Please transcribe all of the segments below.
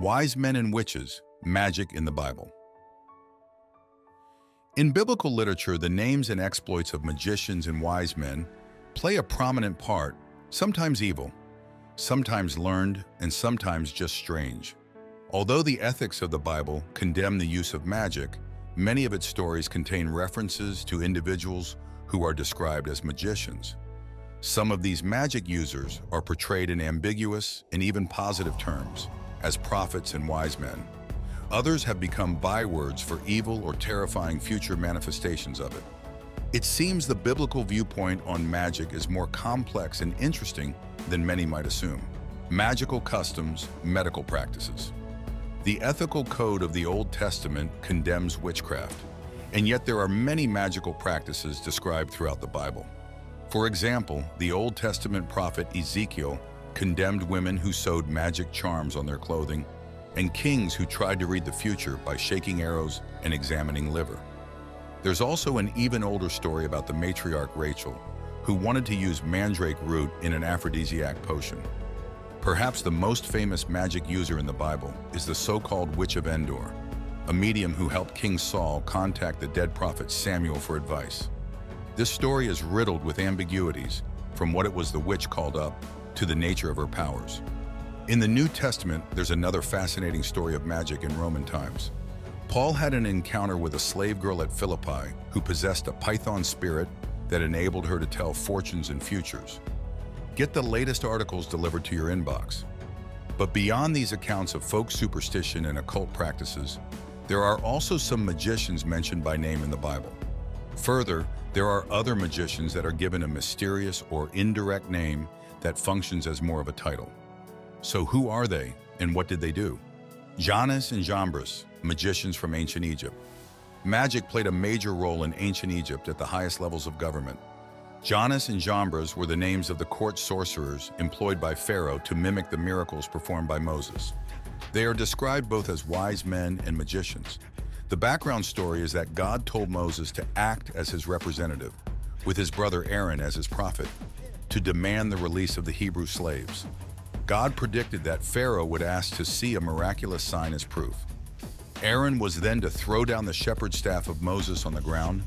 Wise Men and Witches, Magic in the Bible. In biblical literature, the names and exploits of magicians and wise men play a prominent part, sometimes evil, sometimes learned, and sometimes just strange. Although the ethics of the Bible condemn the use of magic, many of its stories contain references to individuals who are described as magicians. Some of these magic users are portrayed in ambiguous and even positive terms, as prophets and wise men. Others have become bywords for evil or terrifying future manifestations of it. It seems the biblical viewpoint on magic is more complex and interesting than many might assume. Magical customs, medical practices. The ethical code of the Old Testament condemns witchcraft, and yet there are many magical practices described throughout the Bible. For example, the Old Testament prophet Ezekiel condemned women who sewed magic charms on their clothing, and kings who tried to read the future by shaking arrows and examining liver. There's also an even older story about the matriarch Rachel, who wanted to use mandrake root in an aphrodisiac potion. Perhaps the most famous magic user in the Bible is the so-called Witch of Endor, a medium who helped King Saul contact the dead prophet Samuel for advice. This story is riddled with ambiguities, from what it was the witch called up to the nature of her powers. In the New Testament, there's another fascinating story of magic in Roman times. Paul had an encounter with a slave girl at Philippi who possessed a python spirit that enabled her to tell fortunes and futures. Get the latest articles delivered to your inbox. But beyond these accounts of folk superstition and occult practices, there are also some magicians mentioned by name in the Bible. Further, there are other magicians that are given a mysterious or indirect name that functions as more of a title. So who are they and what did they do? Jannes and Jambres, magicians from ancient Egypt. Magic played a major role in ancient Egypt at the highest levels of government. Jannes and Jambres were the names of the court sorcerers employed by Pharaoh to mimic the miracles performed by Moses. They are described both as wise men and magicians. The background story is that God told Moses to act as his representative, with his brother Aaron as his prophet, to demand the release of the Hebrew slaves. God predicted that Pharaoh would ask to see a miraculous sign as proof. Aaron was then to throw down the shepherd's staff of Moses on the ground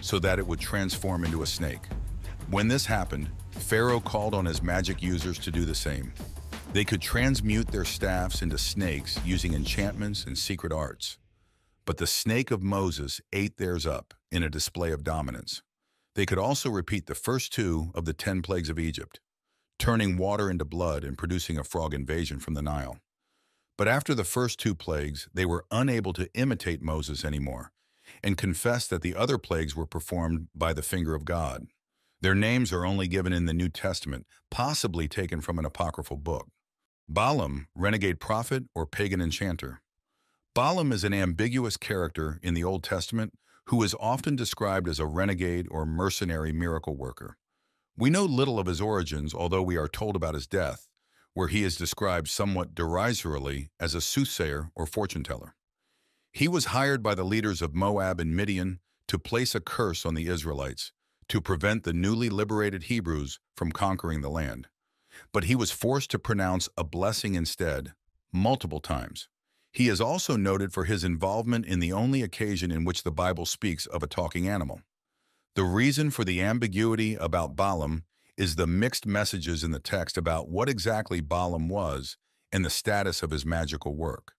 so that it would transform into a snake. When this happened, Pharaoh called on his magic users to do the same. They could transmute their staffs into snakes using enchantments and secret arts. But the snake of Moses ate theirs up in a display of dominance. They could also repeat the first two of the ten plagues of Egypt, turning water into blood and producing a frog invasion from the Nile. But after the first two plagues, they were unable to imitate Moses anymore and confessed that the other plagues were performed by the finger of God. Their names are only given in the New Testament, possibly taken from an apocryphal book. Balaam, renegade prophet or pagan enchanter. Balaam is an ambiguous character in the Old Testament who is often described as a renegade or mercenary miracle worker. We know little of his origins, although we are told about his death, where he is described somewhat derisively as a soothsayer or fortune teller. He was hired by the leaders of Moab and Midian to place a curse on the Israelites to prevent the newly liberated Hebrews from conquering the land. But he was forced to pronounce a blessing instead, multiple times. He is also noted for his involvement in the only occasion in which the Bible speaks of a talking animal. The reason for the ambiguity about Balaam is the mixed messages in the text about what exactly Balaam was and the status of his magical work.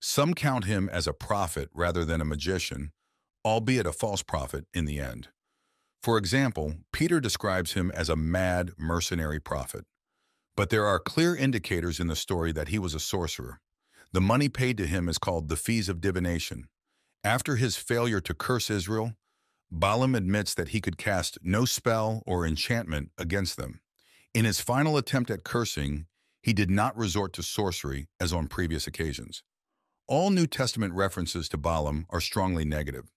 Some count him as a prophet rather than a magician, albeit a false prophet in the end. For example, Peter describes him as a mad mercenary prophet. But there are clear indicators in the story that he was a sorcerer. The money paid to him is called the fees of divination. After his failure to curse Israel, Balaam admits that he could cast no spell or enchantment against them. In his final attempt at cursing, he did not resort to sorcery as on previous occasions. All New Testament references to Balaam are strongly negative.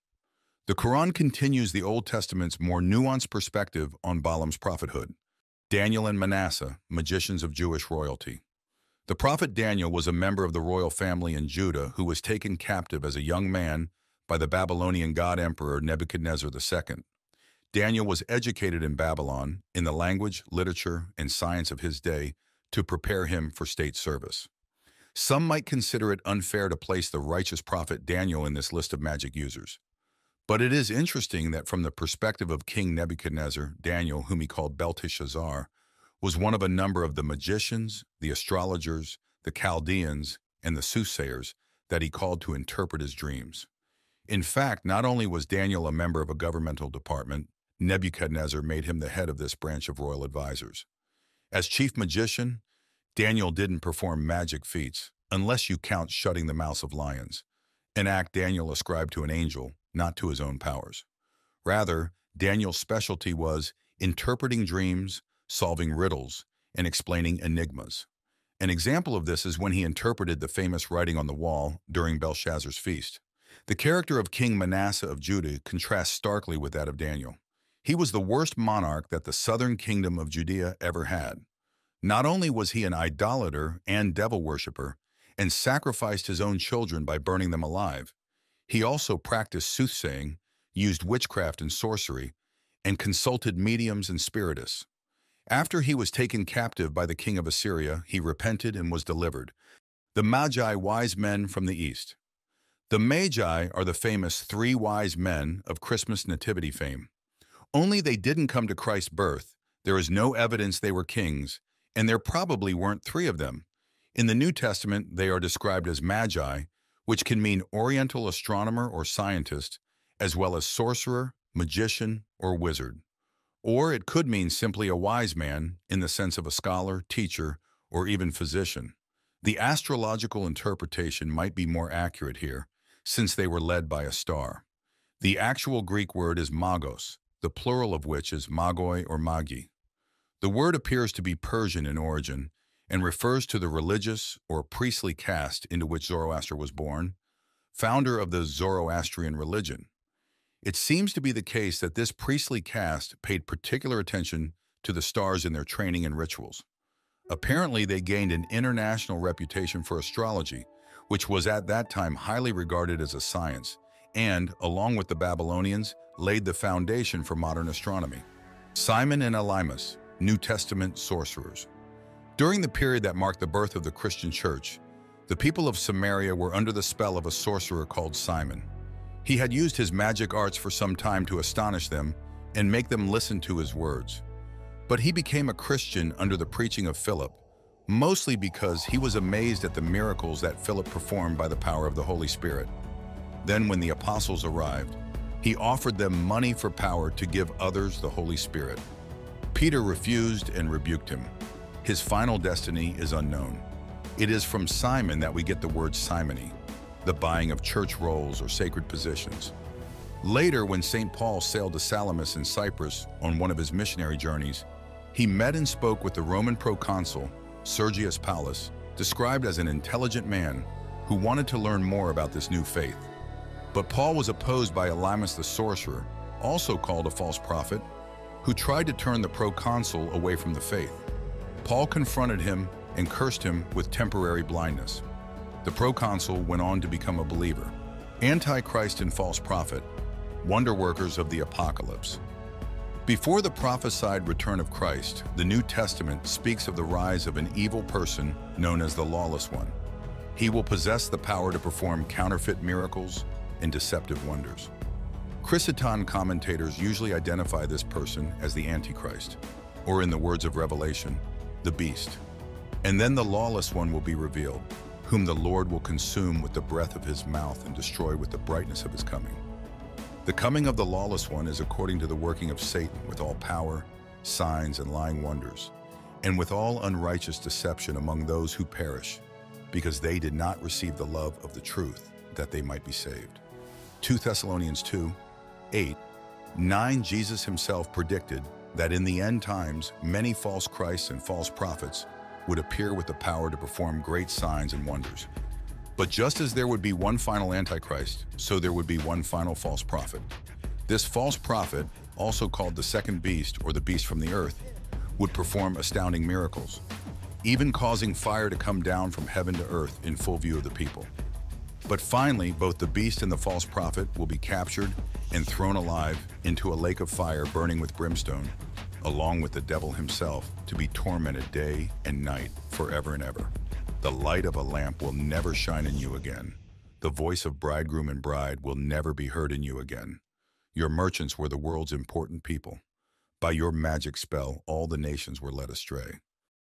The Quran continues the Old Testament's more nuanced perspective on Balaam's prophethood. Daniel and Manasseh, magicians of Jewish royalty. The prophet Daniel was a member of the royal family in Judah who was taken captive as a young man by the Babylonian god emperor Nebuchadnezzar II. Daniel was educated in Babylon in the language, literature, and science of his day to prepare him for state service. Some might consider it unfair to place the righteous prophet Daniel in this list of magic users. But it is interesting that from the perspective of King Nebuchadnezzar, Daniel, whom he called Belteshazzar, was one of a number of the magicians, the astrologers, the Chaldeans, and the soothsayers that he called to interpret his dreams. In fact, not only was Daniel a member of a governmental department, Nebuchadnezzar made him the head of this branch of royal advisors. As chief magician, Daniel didn't perform magic feats, unless you count shutting the mouths of lions, an act Daniel ascribed to an angel not to his own powers. Rather, Daniel's specialty was interpreting dreams, solving riddles, and explaining enigmas. An example of this is when he interpreted the famous writing on the wall during Belshazzar's feast. The character of King Manasseh of Judah contrasts starkly with that of Daniel. He was the worst monarch that the southern kingdom of Judea ever had. Not only was he an idolater and devil worshipper, and sacrificed his own children by burning them alive, he also practiced soothsaying, used witchcraft and sorcery, and consulted mediums and spiritists. After he was taken captive by the king of Assyria, he repented and was delivered. The Magi, wise men from the east. The Magi are the famous three wise men of Christmas nativity fame. Only they didn't come to Christ's birth, there is no evidence they were kings, and there probably weren't three of them. In the New Testament, they are described as Magi, which can mean Oriental astronomer or scientist, as well as sorcerer, magician, or wizard. Or it could mean simply a wise man in the sense of a scholar, teacher, or even physician. The astrological interpretation might be more accurate here, since they were led by a star. The actual Greek word is magos, the plural of which is magoi or magi. The word appears to be Persian in origin and refers to the religious or priestly caste into which Zoroaster was born, founder of the Zoroastrian religion. It seems to be the case that this priestly caste paid particular attention to the stars in their training and rituals. Apparently, they gained an international reputation for astrology, which was at that time highly regarded as a science, and, along with the Babylonians, laid the foundation for modern astronomy. Simon and Elymas, New Testament sorcerers. During the period that marked the birth of the Christian church, the people of Samaria were under the spell of a sorcerer called Simon. He had used his magic arts for some time to astonish them and make them listen to his words. But he became a Christian under the preaching of Philip, mostly because he was amazed at the miracles that Philip performed by the power of the Holy Spirit. Then when the apostles arrived, he offered them money for power to give others the Holy Spirit. Peter refused and rebuked him. His final destiny is unknown. It is from Simon that we get the word simony, the buying of church roles or sacred positions. Later, when St. Paul sailed to Salamis in Cyprus on one of his missionary journeys, he met and spoke with the Roman proconsul, Sergius Paulus, described as an intelligent man who wanted to learn more about this new faith. But Paul was opposed by Elymas the sorcerer, also called a false prophet, who tried to turn the proconsul away from the faith. Paul confronted him and cursed him with temporary blindness. The proconsul went on to become a believer. Antichrist and false prophet, wonder workers of the apocalypse. Before the prophesied return of Christ, the New Testament speaks of the rise of an evil person known as the lawless one. He will possess the power to perform counterfeit miracles and deceptive wonders. Christian commentators usually identify this person as the Antichrist, or in the words of Revelation, the beast. And then the lawless one will be revealed, whom the Lord will consume with the breath of his mouth and destroy with the brightness of his coming. The coming of the lawless one is according to the working of Satan with all power, signs, and lying wonders, and with all unrighteous deception among those who perish, because they did not receive the love of the truth, that they might be saved. 2 Thessalonians 2, 8, 9 Jesus himself predicted that in the end times, many false Christs and false prophets would appear with the power to perform great signs and wonders. But just as there would be one final Antichrist, so there would be one final false prophet. This false prophet, also called the second beast or the beast from the earth, would perform astounding miracles, even causing fire to come down from heaven to earth in full view of the people. But finally, both the beast and the false prophet will be captured and thrown alive into a lake of fire burning with brimstone, along with the devil himself, to be tormented day and night forever and ever. The light of a lamp will never shine in you again. The voice of bridegroom and bride will never be heard in you again. Your merchants were the world's important people. By your magic spell, all the nations were led astray.